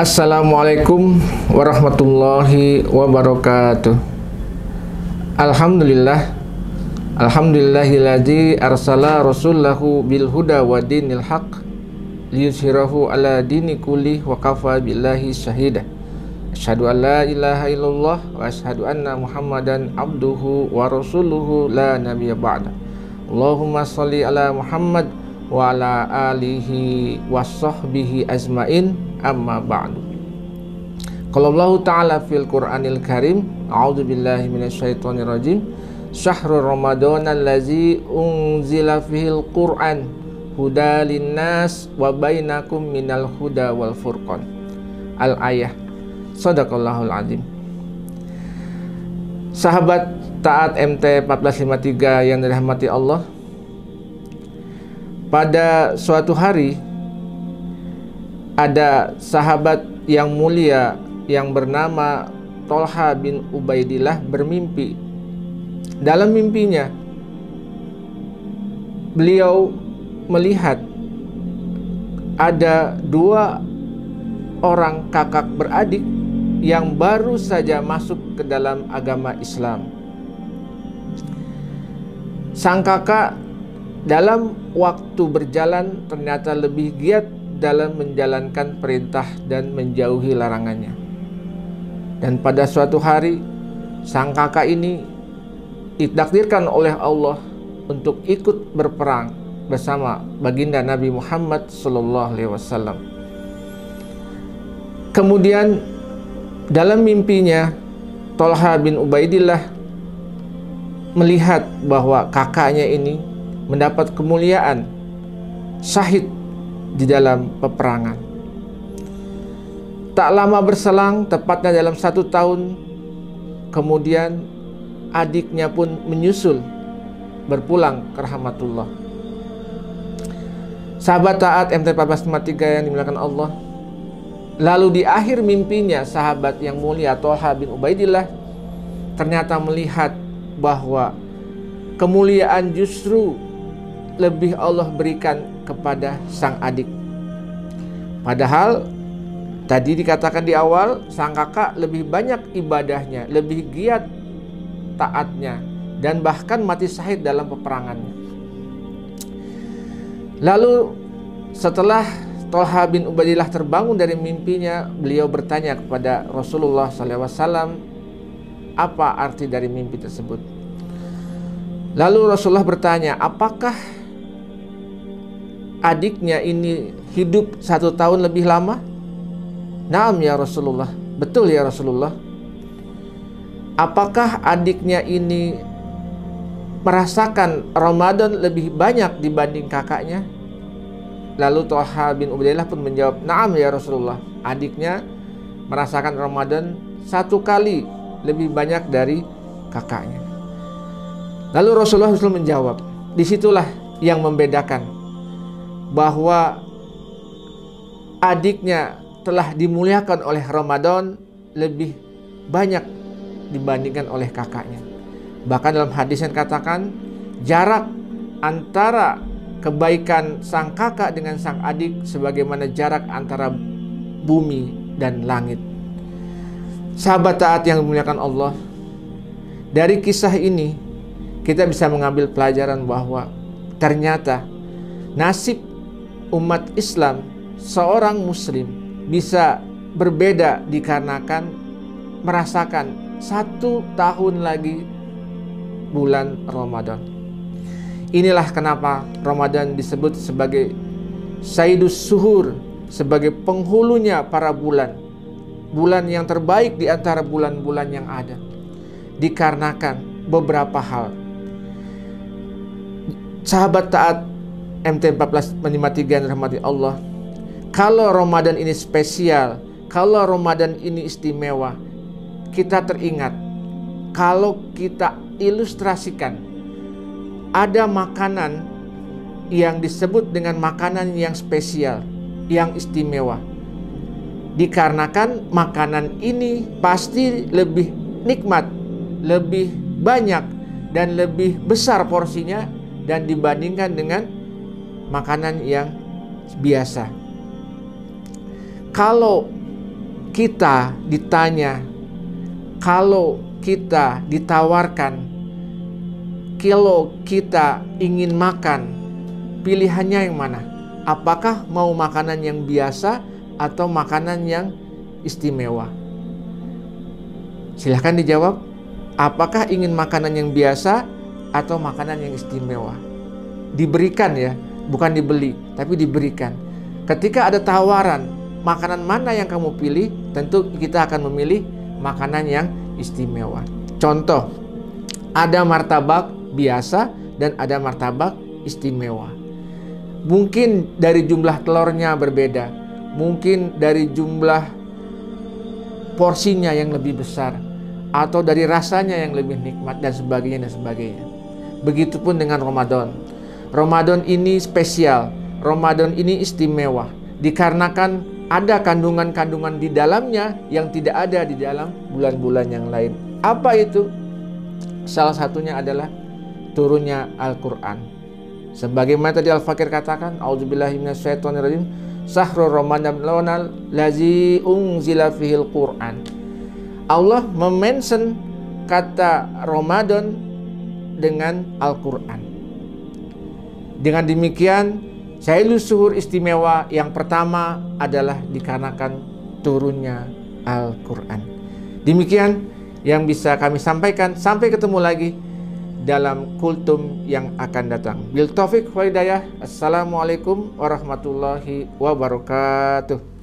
Assalamualaikum warahmatullahi wabarakatuh. Alhamdulillah Alhamdulillahilladzi arsala rasulahu bil huda wa dinil haq liyushirahu ala dini kulli wa kafa billahi syahida. Asyhadu an la ilaha illallah wa asyhadu anna Muhammadan abduhu wa rasuluhu la nabiyya ba'da. Allahumma shalli ala Muhammad wa ala alihi wa sahbihi azmain amma ba'du. Kalau Allah Ta'ala fil Qur'anil Karim A'udzu billahi minasyaitonir rajim Syahrul Ramadan allazi unzila fihil Qur'an huda linnas wa bainakum minal huda wal furqan. Al ayah. Sadaqallahul azim. Sahabat taat MT 1453 yang dirahmati Allah. Pada suatu hari ada sahabat yang mulia yang bernama Tolha bin Ubaidillah bermimpi dalam mimpinya, beliau melihat ada dua orang kakak beradik yang baru saja masuk ke dalam agama Islam. Sang kakak dalam waktu berjalan ternyata lebih giat dalam menjalankan perintah dan menjauhi larangannya. Dan pada suatu hari, sang kakak ini ditakdirkan oleh Allah untuk ikut berperang bersama baginda Nabi Muhammad wasallam. Kemudian dalam mimpinya Tolha bin Ubaidillah melihat bahwa kakaknya ini mendapat kemuliaan syahid di dalam peperangan. Tak lama berselang, tepatnya dalam satu tahun kemudian adiknya pun menyusul berpulang ke rahmatullah. Sahabat taat MT 1453 yang dimuliakan Allah. Lalu di akhir mimpinya sahabat yang mulia Tolha bin Ubaidillah ternyata melihat bahwa kemuliaan justru lebih Allah berikan kepada sang adik. Padahal tadi dikatakan di awal sang kakak lebih banyak ibadahnya, lebih giat taatnya dan bahkan mati syahid dalam peperangannya. Lalu setelah Tolha bin Ubaidillah terbangun dari mimpinya, beliau bertanya kepada Rasulullah SAW, apa arti dari mimpi tersebut? Lalu Rasulullah bertanya, apakah adiknya ini hidup satu tahun lebih lama? Naam ya Rasulullah, betul ya Rasulullah apakah adiknya ini merasakan Ramadan lebih banyak dibanding kakaknya? Lalu Toha bin Ubaidillah pun menjawab, Naam ya Rasulullah. Adiknya merasakan Ramadan satu kali lebih banyak dari kakaknya. Lalu Rasulullah SAW menjawab, di situlah yang membedakan bahwa adiknya telah dimuliakan oleh Ramadan lebih banyak dibandingkan oleh kakaknya. Bahkan dalam hadis yang katakan jarak antara kebaikan sang kakak dengan sang adik sebagaimana jarak antara bumi dan langit. Sahabat taat yang dimuliakan Allah, dari kisah ini kita bisa mengambil pelajaran bahwa ternyata nasib umat Islam seorang muslim bisa berbeda dikarenakan merasakan satu tahun lagi bulan Ramadan. Inilah kenapa Ramadan disebut sebagai Sayyidus Suhur, sebagai penghulunya para bulan. Bulan yang terbaik di antara bulan-bulan yang ada. Dikarenakan beberapa hal. Sahabat taat MT 1453 yang rahmati Allah. Kalau Ramadan ini spesial, kalau Ramadan ini istimewa, kita teringat kalau kita ilustrasikan ada makanan yang disebut dengan makanan yang spesial, yang istimewa. Dikarenakan makanan ini pasti lebih nikmat, lebih banyak dan lebih besar porsinya dan dibandingkan dengan makanan yang biasa. Kalau kita ditanya, kalau kita ditawarkan, kalau kita ingin makan, pilihannya yang mana? Apakah mau makanan yang biasa atau makanan yang istimewa? Silahkan dijawab. Apakah ingin makanan yang biasa atau makanan yang istimewa? Diberikan ya, bukan dibeli, tapi diberikan. Ketika ada tawaran, makanan mana yang kamu pilih? Tentu kita akan memilih makanan yang istimewa. Contoh, ada martabak biasa dan ada martabak istimewa. Mungkin dari jumlah telurnya berbeda, mungkin dari jumlah porsinya yang lebih besar, atau dari rasanya yang lebih nikmat dan sebagainya dan sebagainya. Begitupun dengan Ramadan. Ramadan ini spesial, Ramadan ini istimewa dikarenakan ada kandungan-kandungan di dalamnya yang tidak ada di dalam bulan-bulan yang lain. Apa itu? Salah satunya adalah turunnya Al-Qur'an. Sebagaimana tadi Al-Fakir katakan, auzubillahi minasyaitonirrajim, sahrul ramadan lazi unzila fihil Qur'an Allah memention kata Ramadan dengan Al-Quran. Dengan demikian, Syailul Suhur istimewa yang pertama adalah dikarenakan turunnya Al-Quran. Demikian yang bisa kami sampaikan. Sampai ketemu lagi dalam kultum yang akan datang. Bil Taufik Assalamualaikum warahmatullahi wabarakatuh.